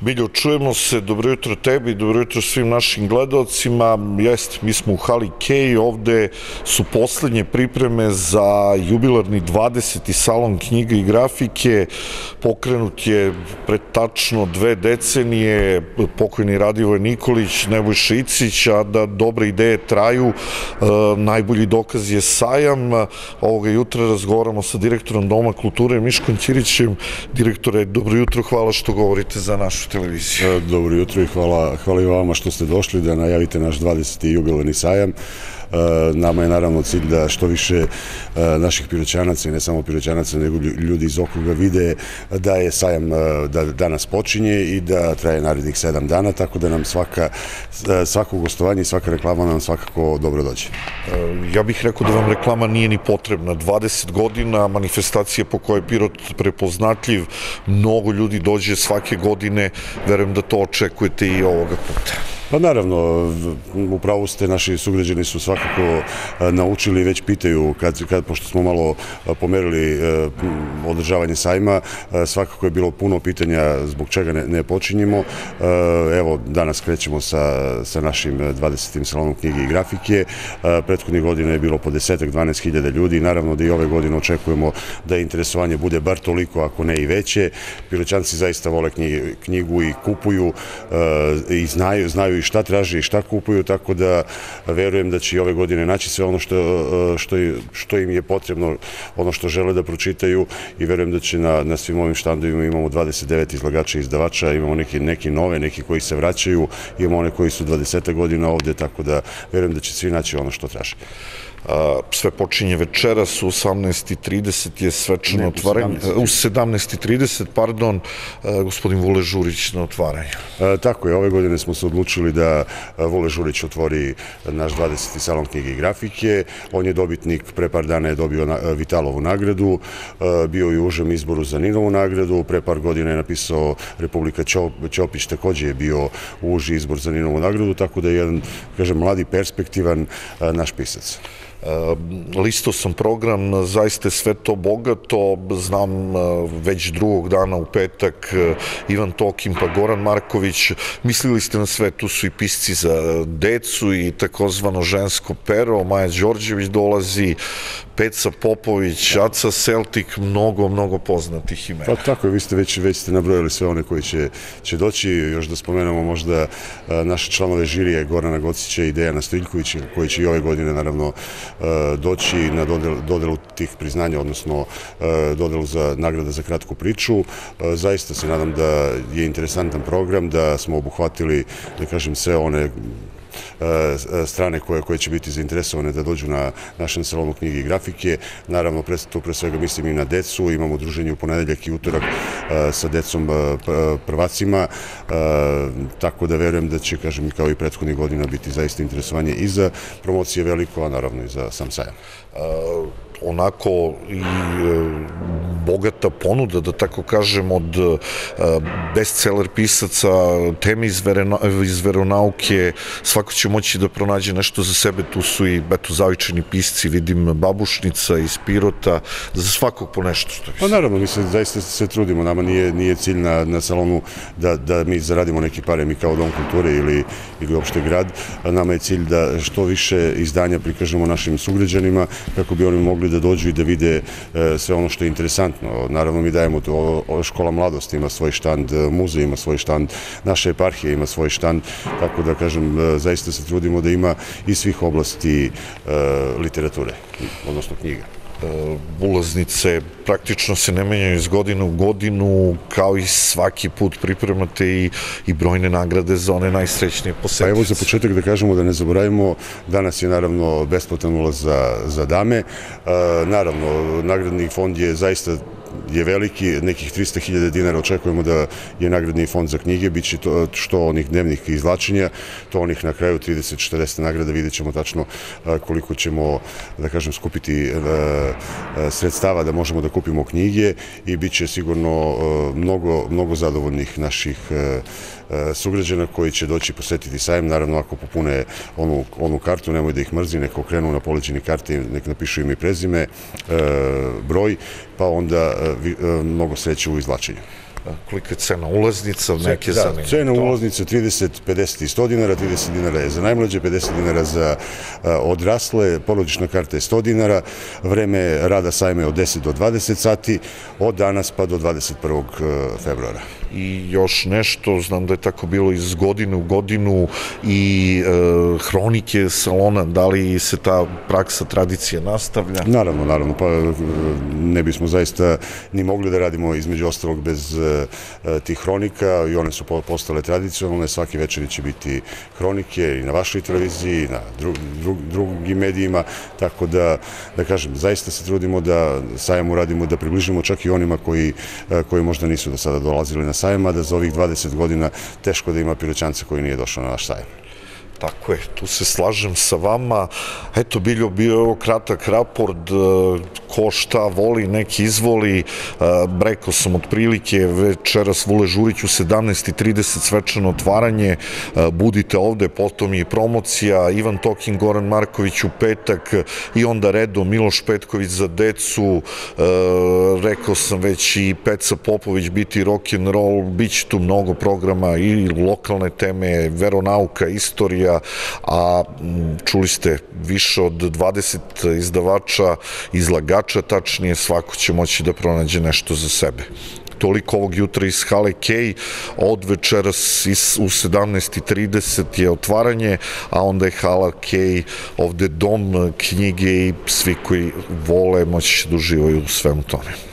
Biljo, čujemo se, dobro jutro tebi, dobro jutro svim našim gledalcima. Jest, mi smo u Hali Kej, ovde su poslednje pripreme za jubilarni 20. salon knjiga i grafike. Pokrenut je pred tačno dve decenije pokojni Radivoj Nikolić, Nebojša Icić, a da dobre ideje traju. E, najbolji dokaz je sajam. Ovoga jutra razgovaramo sa direktorom Doma kulture Miškom Ćirićem. Direktore, dobro jutro, hvala što govorite za našu televiziju. E, dobro jutro i hvala, hvala i vama što ste došli da najavite naš 20. jubileni sajam. E, nama je naravno cilj da što više e, naših piroćanaca i ne samo piroćanaca nego ljudi iz okruga vide da je sajam da danas počinje i da traje narednih sedam dana, tako da nam svaka, svako gostovanje i svaka reklama nam svakako dobro dođe. Ja bih rekao da vam reklama nije ni potrebna. 20 godina manifestacije po kojoj je Pirot prepoznatljiv, mnogo ljudi dođe svake godine, verujem da to očekujete i ovoga puta. Pa naravno, upravo ste, naši sugrađani su svakako e, naučili već pitaju, kad, kad, pošto smo malo e, pomerili e, održavanje sajma, svakako je bilo puno pitanja zbog čega ne, ne počinjemo. Evo, danas krećemo sa, sa našim 20. salonom knjige i grafike. Prethodnih godina je bilo po desetak, 12 hiljada ljudi. Naravno da i ove godine očekujemo da interesovanje bude bar toliko, ako ne i veće. Piroćanci zaista vole knjigu i kupuju i znaju, znaju i šta traže i šta kupuju, tako da verujem da će i ove godine naći sve ono što, što, što im je potrebno, ono što žele da pročitaju i verujem da će na, na svim ovim štandovima imamo 29 izlagača i izdavača, imamo neki, neki nove, neki koji se vraćaju, imamo one koji su 20 godina ovde, tako da verujem da će svi naći ono što traže sve počinje večeras u 18.30 je svečano otvaranje, u 17.30, pardon, gospodin Vole Žurić na otvaranju. Tako je, ove godine smo se odlučili da Vole Žurić otvori naš 20. salon knjige i grafike. On je dobitnik, pre par dana je dobio Vitalovu nagradu, bio je u užem izboru za Ninovu nagradu, pre par godina je napisao Republika Ćopić, takođe je bio uži izbor za Ninovu nagradu, tako da je jedan, kažem, mladi, perspektivan naš pisac. Ehm, listo sam program, zaista sve to bogato, znam eh, već drugog dana u petak eh, Ivan Tokim pa Goran Marković, mislili ste na sve, tu su i pisci za decu i takozvano žensko pero, Maja Đorđević dolazi, Peca Popović, Aca Celtic, mnogo, mnogo poznatih imena. Pa tako je, vi ste već, već ste nabrojali sve one koji će, će doći, još da spomenemo možda eh, naše članove žirije Gorana Gocića i Dejana Stojiljkovića, koji će i ove godine naravno E, doći na dodelu tih priznanja, odnosno e, dodelu za nagrada za kratku priču. E, zaista se nadam da je interesantan program, da smo obuhvatili, da kažem, sve one strane koje, koje će biti zainteresovane da dođu na našem salonu knjige i grafike. Naravno, tu pre svega mislim i na decu. Imamo druženje u ponedeljak i utorak sa decom prvacima. Tako da verujem da će, kažem, kao i prethodnih godina biti zaista interesovanje i za promocije veliko, a naravno i za sam sajam onako i e, bogata ponuda, da tako kažem, od e, bestseller pisaca, teme iz, verena, iz veronauke, svako će moći da pronađe nešto za sebe, tu su i eto, zavičani pisci, vidim Babušnica iz Pirota, za svakog po nešto što Pa naravno, mi se zaista se trudimo, nama nije, nije cilj na, na salonu da, da mi zaradimo neke pare, mi kao Dom kulture ili, ili opšte grad, nama je cilj da što više izdanja prikažemo našim sugrađanima, kako bi oni mogli da dođu i da vide e, sve ono što je interesantno. Naravno, mi dajemo to, škola mladosti ima svoj štand, e, muzej ima svoj štand, naša eparhija ima svoj štand, tako da, kažem, e, zaista se trudimo da ima i svih oblasti literature, odnosno knjiga ulaznice praktično se ne menjaju iz godine u godinu, kao i svaki put pripremate i, i brojne nagrade za one najsrećnije posetnice. Pa evo za početak da kažemo da ne zaboravimo, danas je naravno besplatan ulaz za, za dame. E, naravno, nagradni fond je zaista je veliki, nekih 300.000 dinara očekujemo da je nagradni fond za knjige, bit će to što onih dnevnih izlačenja, to onih na kraju 30-40 nagrada, vidjet ćemo tačno koliko ćemo, da kažem, skupiti sredstava da možemo da kupimo knjige i bit će sigurno mnogo, mnogo zadovoljnih naših sugrađana koji će doći posetiti sajem, naravno ako popune onu, onu kartu, nemoj da ih mrzi, neko krenu na poleđeni karti, nek napišu ime i prezime, broj, pa onda mnogo sreće u izlačenju. kolika je cena ulaznica, neke Da, zanimljive. cena ulaznice 30, 50 i 100 dinara, 30 dinara je za najmlađe, 50 dinara za a, odrasle, porodična karta je 100 dinara, vreme rada sajma je od 10 do 20 sati, od danas pa do 21. februara. I još nešto, znam da je tako bilo iz godine u godinu i e, hronike salona, da li se ta praksa, tradicija nastavlja? Naravno, naravno, pa e, ne bismo zaista ni mogli da radimo između ostalog bez e, tih hronika i one su po- postale tradicionalne, svaki večer će biti hronike i na vašoj televiziji i na dru, dru, drugim medijima, tako da, da kažem, zaista se trudimo da sajam uradimo, da približimo čak i onima koji, e, koji možda nisu do sada dolazili na sajam, a da za ovih 20 godina teško da ima piroćanca koji nije došao na naš sajam. Tako je, tu se slažem sa vama. Eto, Biljo, bio kratak raport, ko šta voli, neki izvoli. E, Rekao sam otprilike, večeras Vule Žurić u 17.30 svečano otvaranje. E, Budite ovde, potom i promocija, Ivan Tokin, Goran Marković u petak i onda Redo, Miloš Petković za decu, e, rekao sam već i Peca Popović biti rock and roll, bit će tu mnogo programa i lokalne teme, veronauka, istorija, a čuli ste više od 20 izdavača, izlagača, tačnije svako će moći da pronađe nešto za sebe toliko ovog jutra iz Hale Kej, od večeras is, u 17.30 je otvaranje, a onda je Hala Kej ovde dom knjige i svi koji vole moći da uživaju u svemu tome.